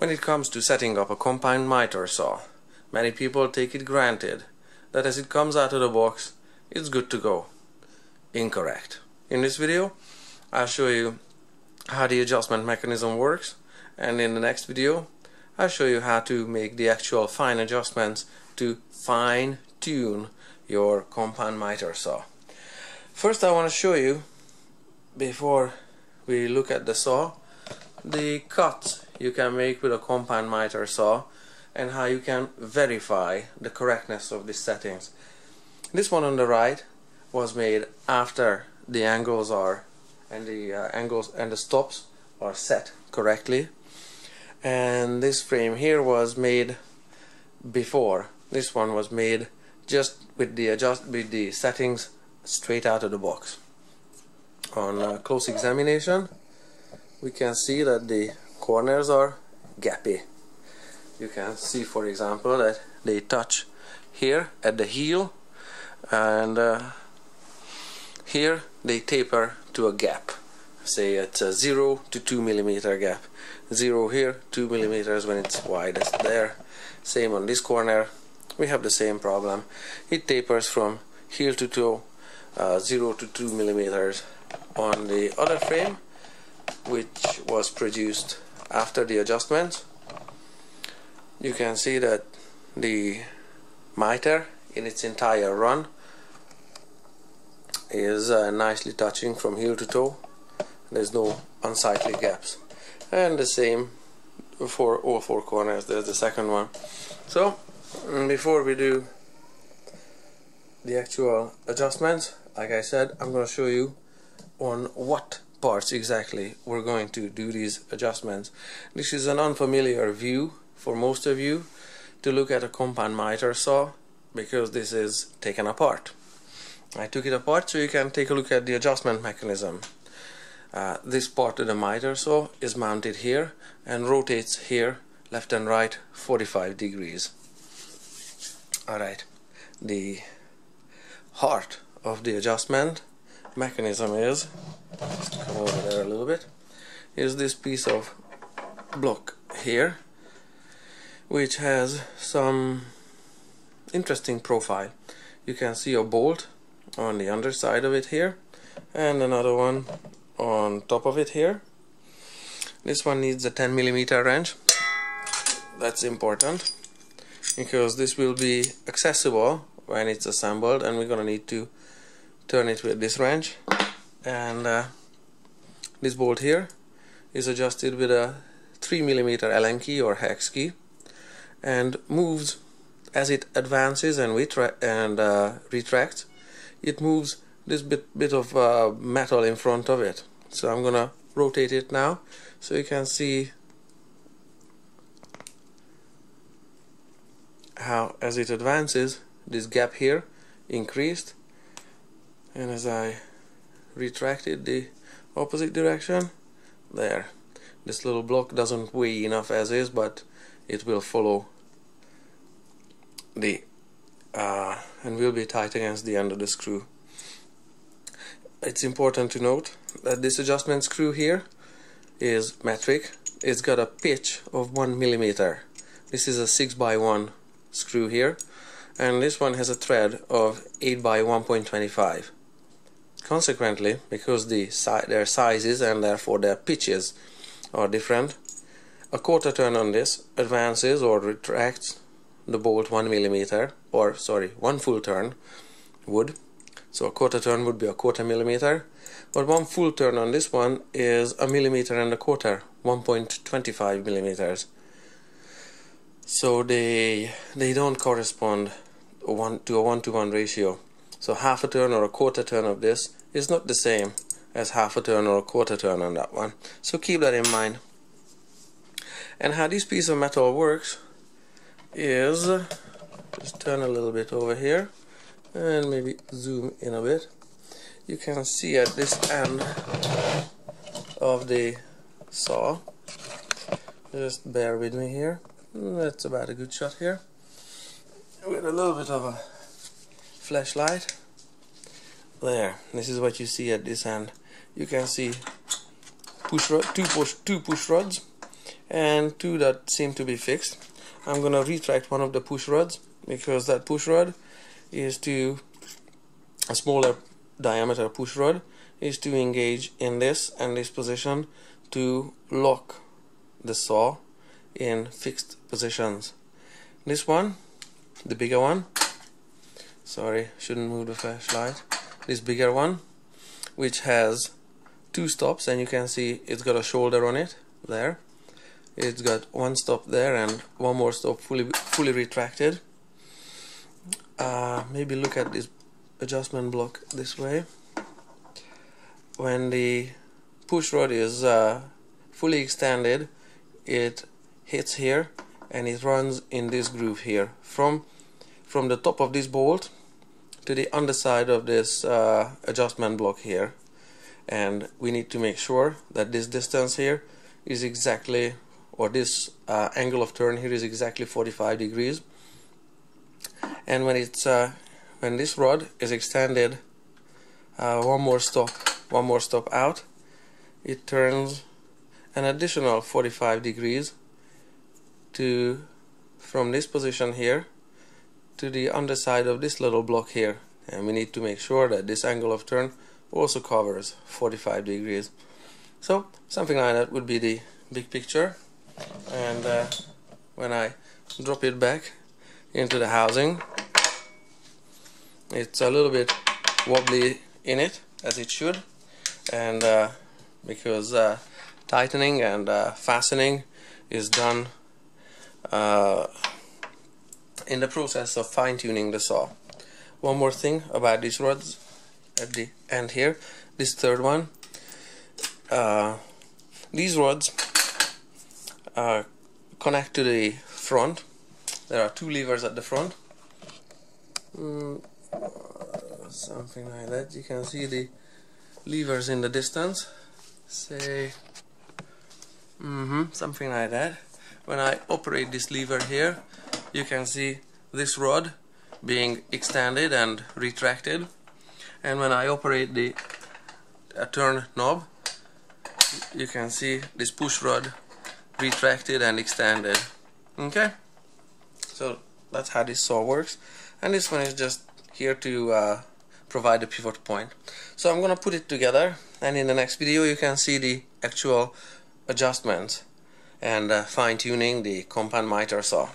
When it comes to setting up a compound miter saw, many people take it granted that as it comes out of the box, it's good to go. Incorrect. In this video, I'll show you how the adjustment mechanism works and in the next video, I'll show you how to make the actual fine adjustments to fine tune your compound miter saw. First I want to show you, before we look at the saw, the cuts you can make with a compound miter saw and how you can verify the correctness of the settings. This one on the right was made after the angles are and the uh, angles and the stops are set correctly. And this frame here was made before. This one was made just with the adjust with the settings straight out of the box. On uh, close examination we can see that the corners are gappy. You can see for example that they touch here at the heel and uh, here they taper to a gap. Say it's a 0 to 2 millimeter gap. 0 here 2 millimeters when it's widest there. Same on this corner. We have the same problem. It tapers from heel to toe uh, 0 to 2 millimeters on the other frame which was produced after the adjustment you can see that the miter in its entire run is uh, nicely touching from heel to toe. There's no unsightly gaps. And the same for all four corners. There's the second one. So mm, before we do the actual adjustments like I said I'm going to show you on what parts exactly we're going to do these adjustments. This is an unfamiliar view for most of you to look at a compound miter saw because this is taken apart. I took it apart so you can take a look at the adjustment mechanism. Uh, this part of the miter saw is mounted here and rotates here left and right 45 degrees. Alright the heart of the adjustment mechanism is come over there a little bit is this piece of block here which has some interesting profile. You can see a bolt on the underside of it here and another one on top of it here. This one needs a 10 millimeter wrench. That's important because this will be accessible when it's assembled and we're gonna need to turn it with this wrench and uh, this bolt here is adjusted with a 3 millimeter Allen key or hex key and moves as it advances and, and uh, retracts it moves this bit, bit of uh, metal in front of it. So I'm gonna rotate it now so you can see how as it advances this gap here increased and as I retracted the opposite direction there. This little block doesn't weigh enough as is but it will follow the uh, and will be tight against the end of the screw. It's important to note that this adjustment screw here is metric. It's got a pitch of one millimeter. This is a 6 by 1 screw here and this one has a thread of 8 by 1.25 consequently because the si their sizes and therefore their pitches are different a quarter turn on this advances or retracts the bolt one millimeter or sorry one full turn would. So a quarter turn would be a quarter millimeter but one full turn on this one is a millimeter and a quarter 1.25 millimeters. So they they don't correspond one to a one to one ratio so half a turn or a quarter turn of this is not the same as half a turn or a quarter turn on that one. So keep that in mind. And how this piece of metal works is just turn a little bit over here and maybe zoom in a bit. You can see at this end of the saw. Just bear with me here. That's about a good shot here. With a little bit of a flashlight. There this is what you see at this end. You can see push rod, two push two push rods and two that seem to be fixed. I'm gonna retract one of the push rods because that push rod is to a smaller diameter push rod is to engage in this and this position to lock the saw in fixed positions. This one the bigger one sorry shouldn't move the flashlight this bigger one which has two stops and you can see it's got a shoulder on it there. It's got one stop there and one more stop fully fully retracted. Uh, maybe look at this adjustment block this way. When the push rod is uh, fully extended it hits here and it runs in this groove here. From from the top of this bolt to the underside of this uh, adjustment block here. And we need to make sure that this distance here is exactly or this uh, angle of turn here is exactly 45 degrees. And when it's uh, when this rod is extended uh, one more stop one more stop out it turns an additional 45 degrees to from this position here to the underside of this little block here. And we need to make sure that this angle of turn also covers 45 degrees. So something like that would be the big picture. And uh, when I drop it back into the housing it's a little bit wobbly in it as it should. And uh, because uh, tightening and uh, fastening is done uh, in the process of fine-tuning the saw. One more thing about these rods at the end here this third one. Uh, these rods uh, connect to the front. There are two levers at the front. Mm, something like that. You can see the levers in the distance. Say mm -hmm, something like that. When I operate this lever here you can see this rod being extended and retracted. And when I operate the turn knob you can see this push rod retracted and extended. Okay? So that's how this saw works. And this one is just here to uh, provide a pivot point. So I'm gonna put it together. And in the next video you can see the actual adjustments and uh, fine-tuning the compound miter saw